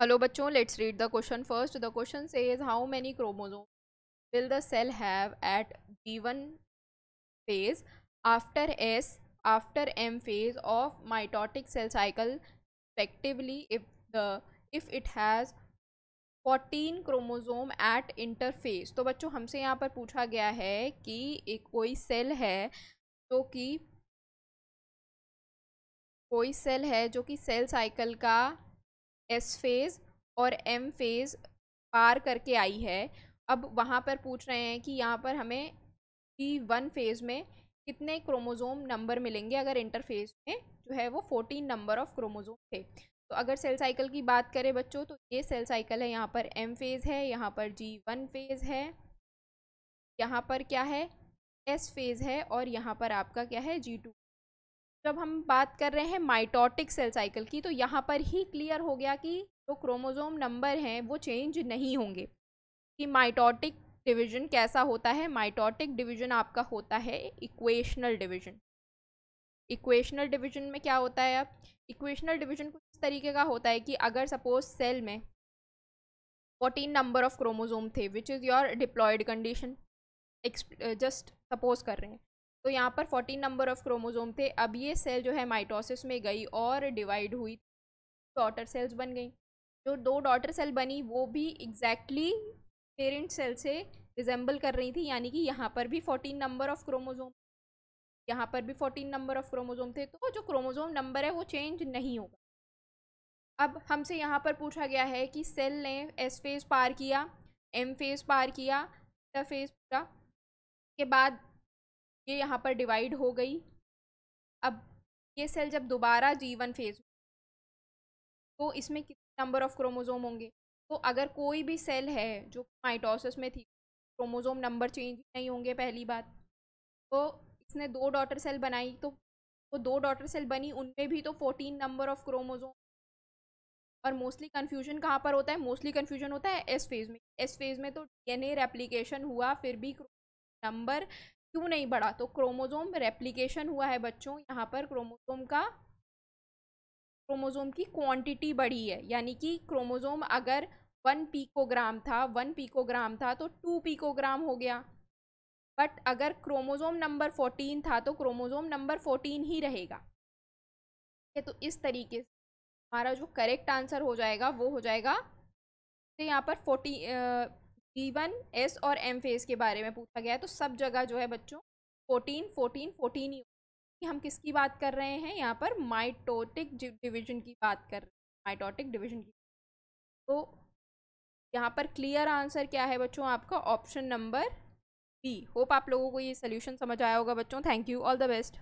Hello बच्चों let's read the question first the question says is how many chromosome will the cell have at G one phase after S after M phase of mitotic cell cycle respectively if the if it has fourteen chromosome at interphase तो बच्चों, हमसे यहाँ पर पूछा गया है कि एक कोई सेल है जो कि, कोई सेल है जो कि सेल साइकिल का एस फ़ेज़ और एम फ़ेज़ पार करके आई है। अब वहाँ पर पूछ रहे हैं कि यहाँ पर हमें टी वन फ़ेज़ में कितने क्रोमोज़ोम नंबर मिलेंगे अगर इंटरफेज में, जो है वो फोर्टीन नंबर ऑफ़ क्रोमोज़ोम थे। तो अगर सेल साइकिल की बात करें बच्चों तो ये सेल साइकिल है, यहाँ पर एम फ़ेज़ है, यहाँ पर जी वन फ़ेज़ है। यहाँ पर क्या है? एस फ़ेज़ है और यहाँ पर आपका क्या है? जी टू जब हम बात कर रहे हैं माइटोटिक सेल साइकिल की तो यहाँ पर ही क्लियर हो गया कि जो क्रोमोजोम नंबर हैं, वो चेंज नहीं होंगे। कि माइटोटिक डिवीज़न कैसा होता है? माइटोटिक डिवीज़न आपका होता है इक्वेशनल डिवीज़न इक्वेशनल डिवीज़न में क्या होता है अब? इक्वेशनल डिवीज़न कुछ तरीके का होता है कि अगर सपोज़ सेल में फोर्टीन नंबर ऑफ़ क्रोमोजोम थे which is your diploid condition just suppose कर रहे हैं। तो यहाँ पर फोर्टीन नंबर ऑफ़ क्रोमोजोम थे। अब ये सेल जो है माइटोसिस में गई और डिवाइड हुई। डॉटर सेल्स बन गई। जो दो डॉटर सेल बनी, वो भी एग्जैक्टली पेरेंट सेल से रिजेंबल कर रही थी, यानी कि यहाँ पर भी फोर्टीन नंबर ऑफ़ क्रोमोजोम यहाँ पर भी फोर्टीन नंबर ऑफ़ क्रोमोजोम थे। तो जो क्रोमोजोम नंबर है, वो चेंज नहीं होगा। अब हमसे यहाँ पर पूछा गया है कि सेल ने एस फ़ेज़ पार किया एम फ़ेज़ पार किया फ़ेज़ पूरा के बाद ये यहाँ पर डिवाइड हो गई। अब ये सेल जब दोबारा जीवन फ़ेज़ तो इसमें कितने नंबर ऑफ़ क्रोमोज़ोम होंगे? तो अगर कोई भी सेल है जो माइटोसिस में थी क्रोमोज़ोम नंबर चेंज नहीं होंगे पहली बात तो इसने दो डॉटर सेल बनाई तो वो दो डॉटर सेल बनी, उनमें भी तो फोर्टीन नंबर ऑफ़ क्रोमोज़ोम और मोस्टली कन्फ्यूज़न कहाँ पर होता है? मोस्टली कन्फ्यूज़न होता है एस फ़ेज़ में। एस फ़ेज़ में तो डीएनए रेप्लिकेशन हुआ, फिर भी नंबर क्यों नहीं बढ़ा? तो क्रोमोजोम रेप्लिकेशन हुआ है बच्चों, यहाँ पर क्रोमोजोम का क्रोमोजोम की क्वांटिटी बढ़ी है। यानी कि क्रोमोजोम अगर वन पीकोग्राम था वन पीकोग्राम था तो टू पीकोग्राम हो गया। बट अगर क्रोमोजोम नंबर फोर्टीन था तो क्रोमोजोम नंबर फोर्टीन ही रहेगा। ठीक है तो इस तरीके से हमारा जो करेक्ट आंसर हो जाएगा, वो हो जाएगा तो यहाँ पर फोर्टी वी वन एस और एम फ़ेज़ के बारे में पूछा गया है। तो सब जगह जो है बच्चों फोर्टीन फोर्टीन फोर्टीन ही हम किसकी बात कर रहे हैं? यहाँ पर माइटोटिक डिवीज़न की बात कर रहे हैं। माइटोटिक डिवीज़न की। तो यहाँ पर क्लियर आंसर क्या है बच्चों आपका? ऑप्शन नंबर बी होप आप लोगों को ये सोल्यूशन समझ आया होगा बच्चों। Thank you all the best